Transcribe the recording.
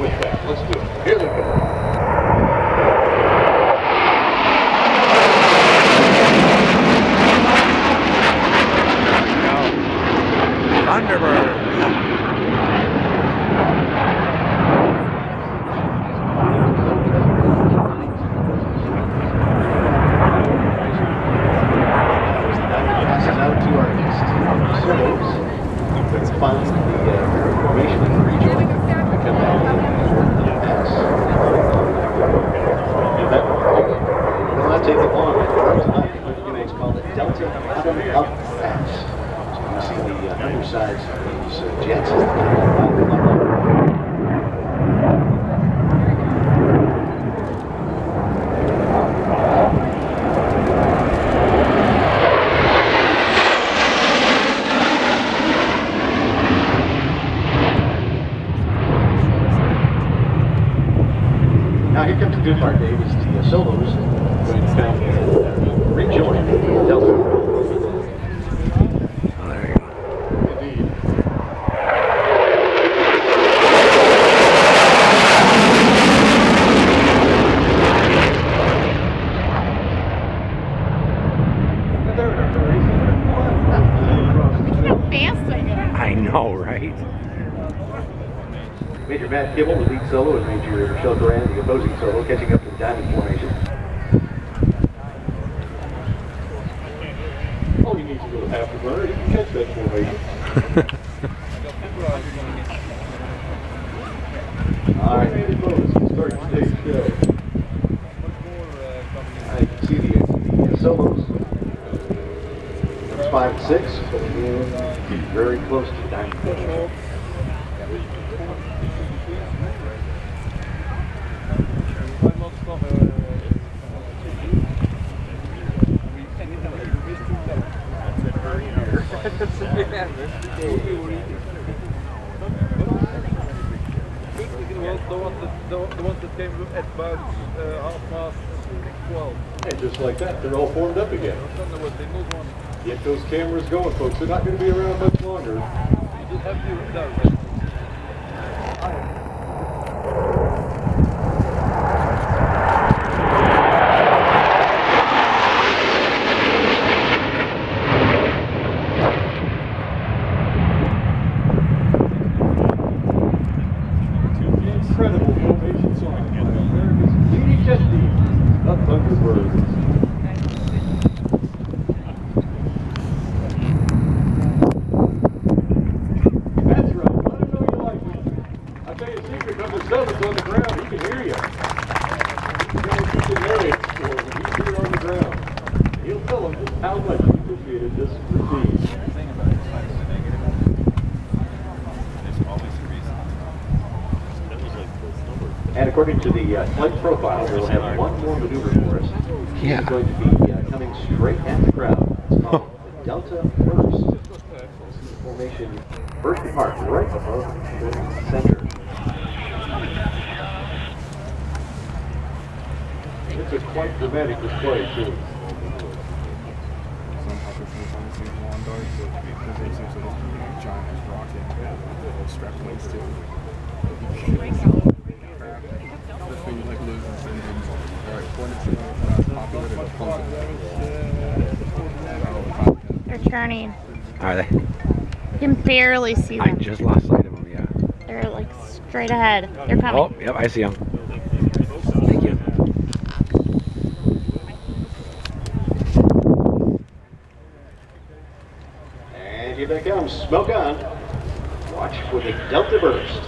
with that. Let's do it. Here they go. Thunderbird. Passes out to our east. Solos. Let's find the uh, formation in the region. We come back to the pass. And that will not take it long. Right tonight, the teammates call it Bottom Up. So you see the uh, undersides of these uh, jets. Now here comes the good part, Dave, is the uh, solos and uh, rejoin Delta. Oh, there you go. Indeed. Look how fast I go. I know, right? Major Matt Kimmel, the lead solo, and Major Michelle Curran, the opposing solo, catching up to the diamond formation. All you need to go to half the burner, you can catch that formation. All right, ready to close. Start today's show. I can see the, the solos. Numbers five and six, very close to formation. The the, the ones that came at about uh, half past 12. And just like that, they're all formed up again. Get those cameras going, folks. They're not going to be around much longer. You just have to no, Incredible formation song by America's leading jet team, the Thunderbirds. That's right. Let him know you like him. I'll tell you a secret. Number seven's on the ground. He can hear you. You know, he can narrate for you. He's here on the ground. He'll tell them just how much he appreciated this routine. And according to the uh, flight profile, we'll have one more maneuver for us. Yeah. It's going to be uh, coming straight at the crowd. It's called the Delta Burst Formation burst apart right above the center. It's a quite dramatic display, too. Some puppets on the same lawn dart, so because they seem so you know, giant rocket, little strap plates too. This thing like losing syndromes. Alright, Hornets are not popular to oppose it. They're turning. Are they? You can barely see them. I just lost sight of them, yeah. They're like straight ahead. They're coming. Oh, yep, I see them. Thank you. And here they come. Smoke on. Watch for the Delta Burst.